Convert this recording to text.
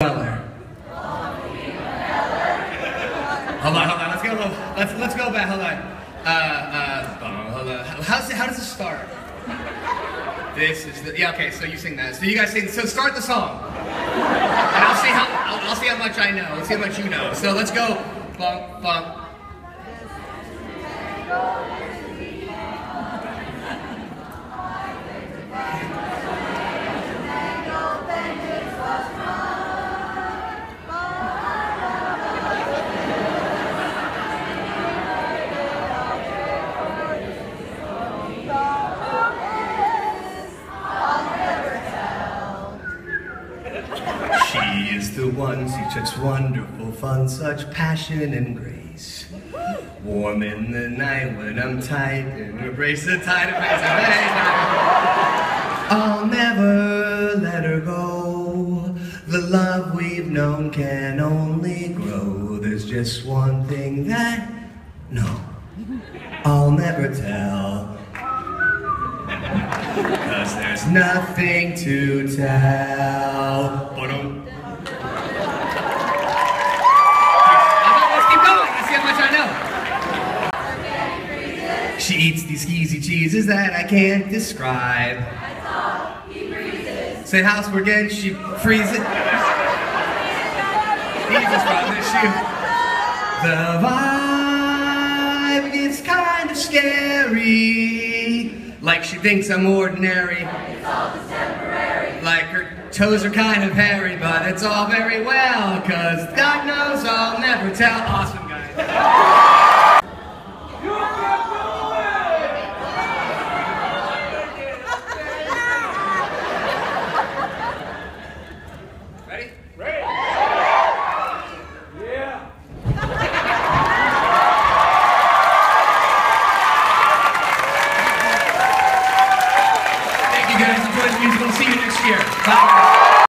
Weller. Hold on, hold on. Let's go. Let's let's go back. Hold on. Uh, uh, hold on. How does it, how does it start? This is the yeah. Okay, so you sing that. So you guys sing. So start the song, and I'll see how I'll, I'll see how much I know. Let's see how much you know. So let's go. Bump bump. She the one, see such wonderful fun, such passion and grace. Warm in the night when I'm tight and embrace the tide of I'll never let her go. The love we've known can only grow. There's just one thing that, no, I'll never tell. Cause there's nothing to tell. Ba-dum. Let's keep going. Let's see how much I know. She eats these skeezy cheeses that I can't describe. I saw Say house getting, she freezes it. Jesus, brother, she. The vibe gets kind of scary. Like she thinks I'm ordinary. It's all temporary. Like her toes are kind of hairy, but it's all very well, cause God knows I'll never tell. Awesome, guys. Ready? Thank you guys. Enjoy the musical. See you next year.